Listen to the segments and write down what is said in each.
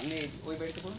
আপনি ওই বাড়িতে করুন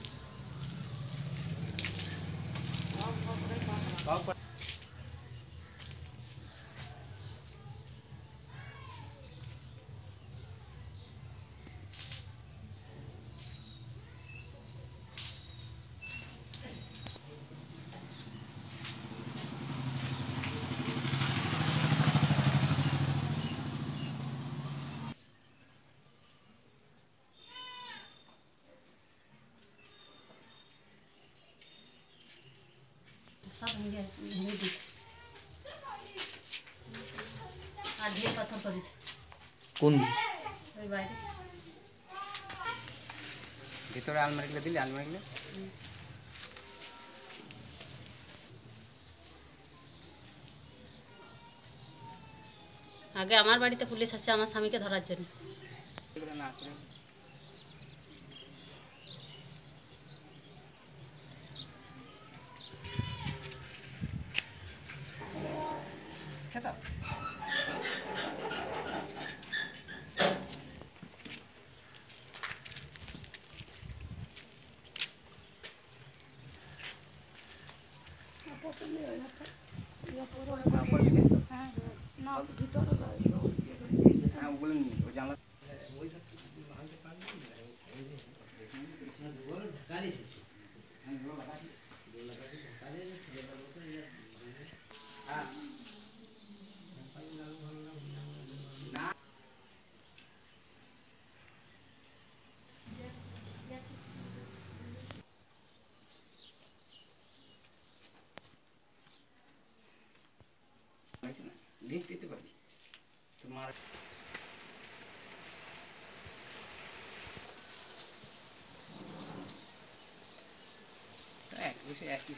কোন? ওই বাইরে ভিতরে আলমারিগুলো দিলে আলমারিগুলো আগে আমার বাড়িতে পুলিশ আছে আমার স্বামীকে ধরার জন্য। না ठिक छ त Gracias. దీని పెద్ద బాబి तुम्हारा तो एक उसे एक ही